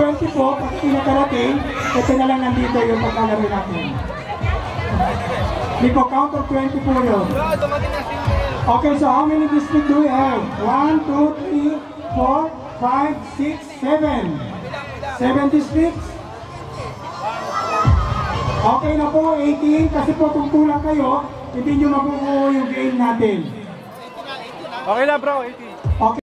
20 po, pag pinakarating, ito na lang nandito yung pagkalaro natin. Hindi po, count of 20 po yun. Okay, so how many districts do we have? 1, 2, 3, 4, 5, 6, 7. 7 districts? Okay na po, 18. Kasi po kung kulang kayo, hindi nyo mabubuo yung game natin. Okay na bro, 18. Okay.